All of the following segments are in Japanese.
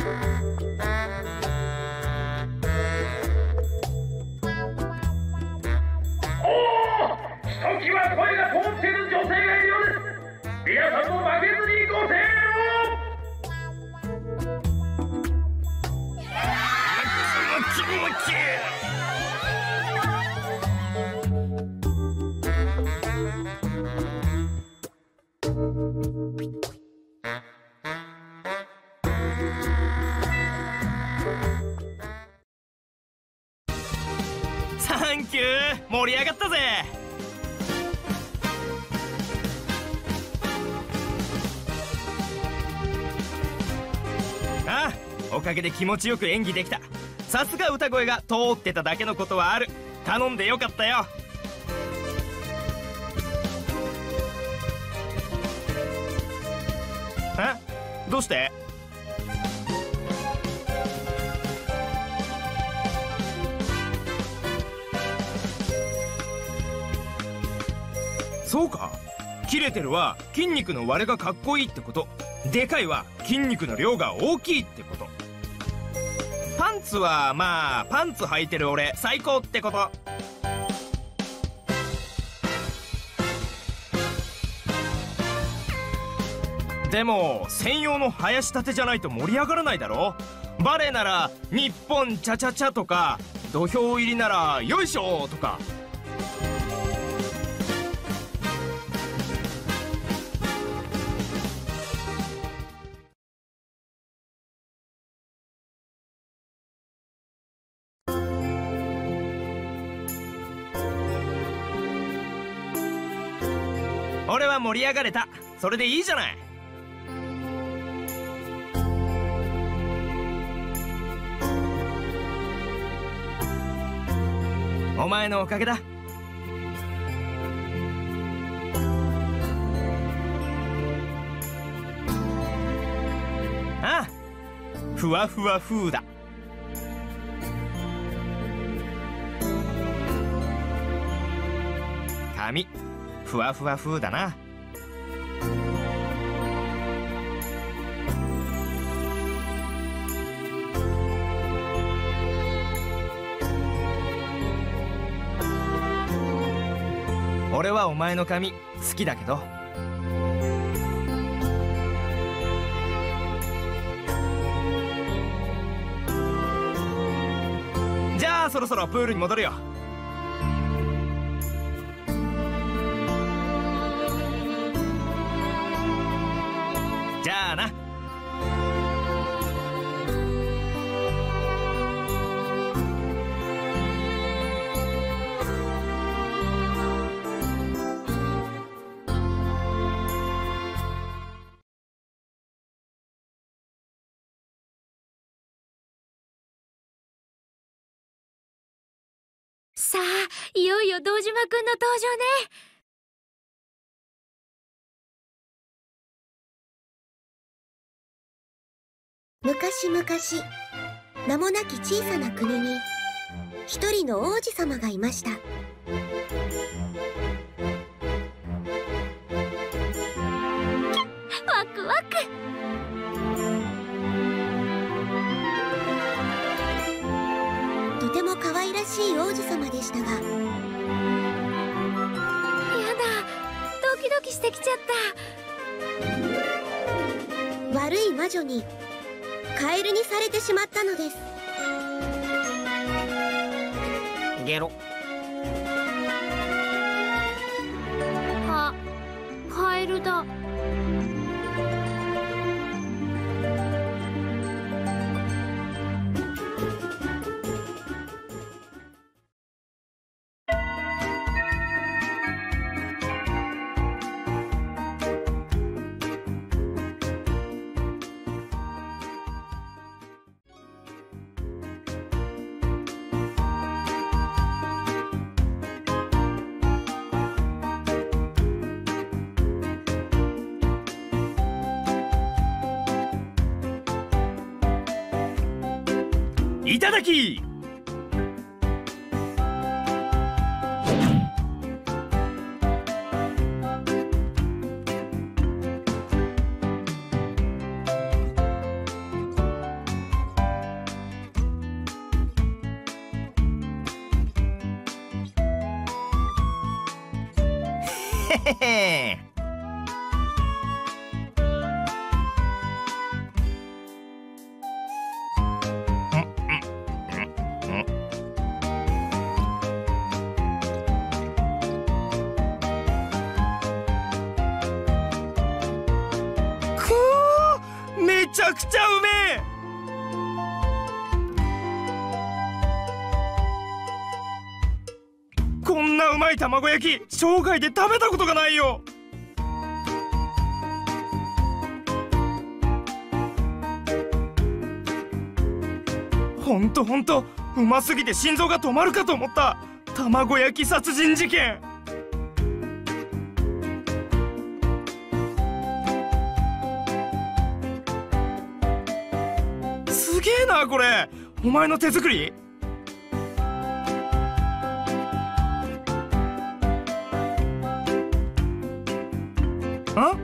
おおひときわ声が通ってる女性がいる。皆さんのバケツに行こうぜュー盛り上がったぜ。ああおかげで気持ちよく演技できた。さすが歌声が通ってただけのことはある。頼んでよかったよ。え？どうして？そうか。切れてるは筋肉の割れがかっこいいってこと。でかいは筋肉の量が大きいってこと。パンツはまあパンツ履いてる俺最高ってこと。でも専用の生やし立てじゃないと盛り上がらないだろ。バレーなら「日本チャチャチャ」とか土俵入りなら「よいしょ」とか。俺は盛り上がれた。それでいいじゃない。お前のおかげだ。ああふわふわ風だ。髪ふわふわ風だな。俺はお前の髪好きだけど。じゃあそろそろプールに戻るよ。いよいよ堂島くんの登場ね。昔々名もなき小さな国に一人の王子様がいました。したがやだ。ドキドキしてきちゃった。悪い魔女にカエルにされてしまったのです。ゲロ。あカエルだただき。へへへちゃくちゃうめえ。こんなうまい卵焼き生涯で食べたことがないよ。ほんとほんとうますぎて心臓が止まるかと思った。卵焼き殺人事件。すげえなこれ。お前の手作り？あ？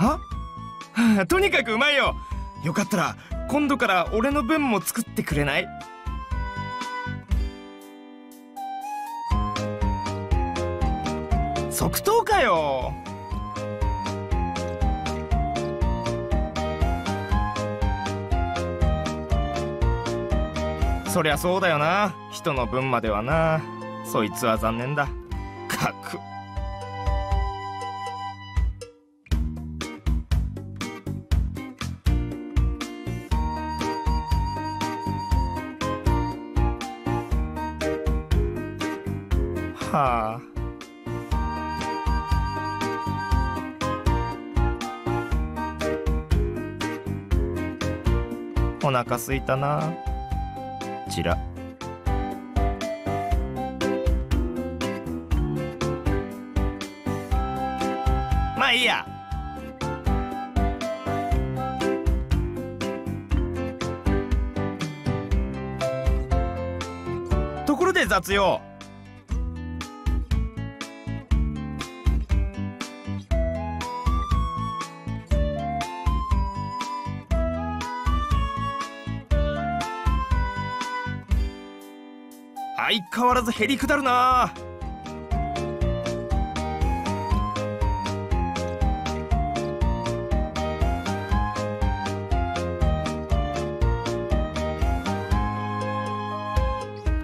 あ？とにかくうまいよ。よかったら今度から俺の分も作ってくれない？即答かよ。そりゃそうだよな。人の分まではな。そいつは残念だ。かく。はあ。お腹すいたな。ちらまあいいや。ところで雑用。相変わらずへりくだるな。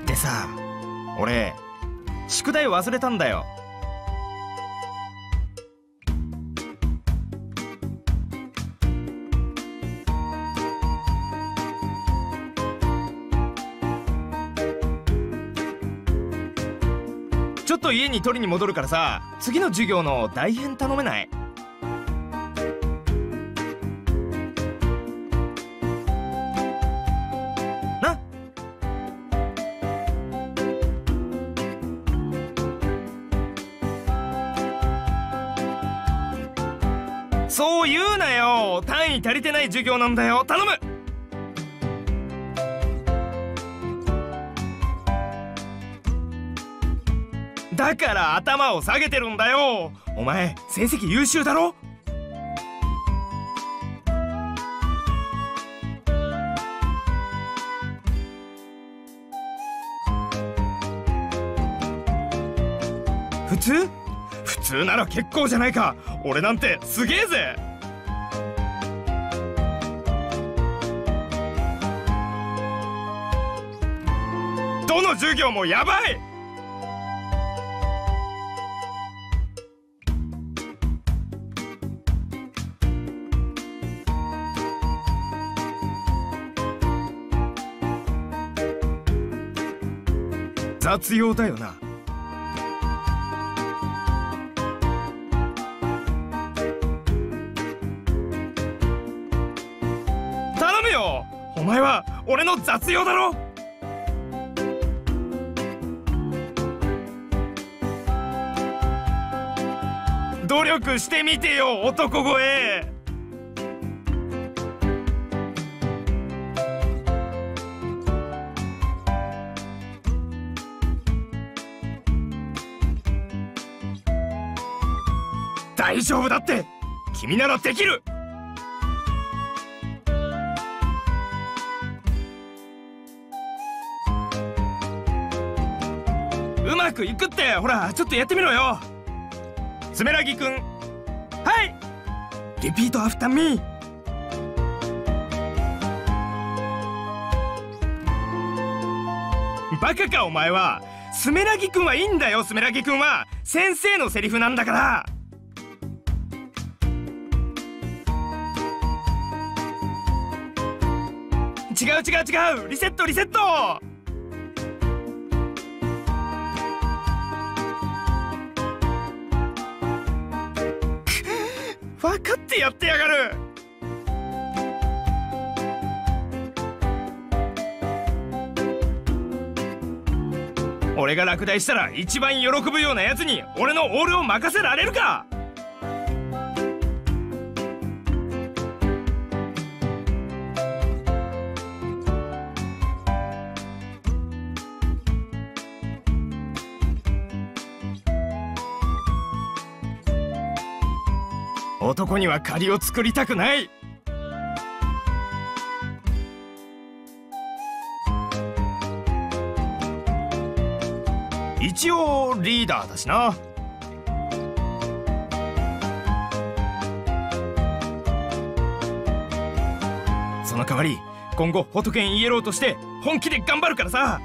でさ俺宿題忘れたんだよ。っと家に取りに戻るからさ次の授業の代編頼めない？な？そう言うなよ。単位足りてない授業なんだよ。頼む！だから頭を下げてるんだよ。お前成績優秀だろ？普通？普通なら結構じゃないか。俺なんてすげえぜ。どの授業もやばい。雑用だよな。頼むよ。お前は俺の雑用だろ。努力してみてよ男声。大丈夫だって。君ならできる。うまくいくって。ほらちょっとやってみろよ。つめらぎくん。はい。リピートアフターミー。バカかお前は。スメラギくんはいいんだよスメラギくんは。先生のセリフなんだから。違う違う違う。リセットリセット。分かってやってやがる。俺が落第したら一番喜ぶようなやつに俺のオールを任せられるか。男には借りを作りたくない。一応リーダーだしな。その代わり今後フォトケンイエローとして本気で頑張るからさ。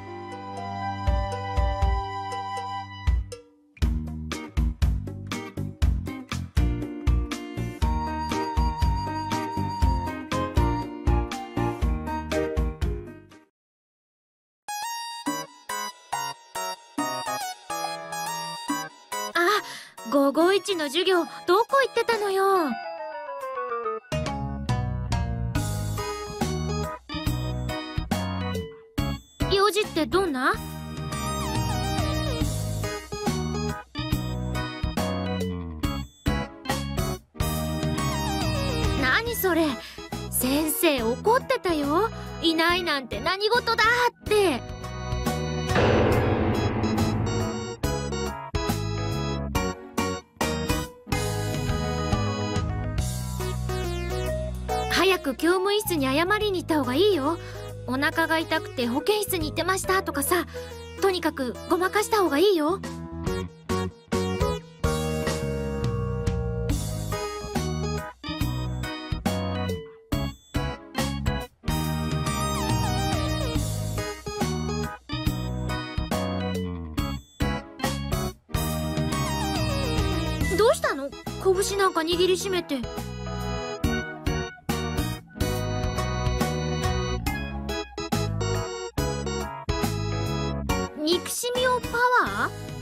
あ551の授業どこ行ってたのよ？用事ってどんな？何それ？先生怒ってたよ。いないなんて何事だって。く教務室に謝りに行った方がいいよ。お腹が痛くて保健室に行ってましたとかさ。とにかくごまかした方がいいよ。どうしたの？拳なんか握りしめて。憎しみをパワー？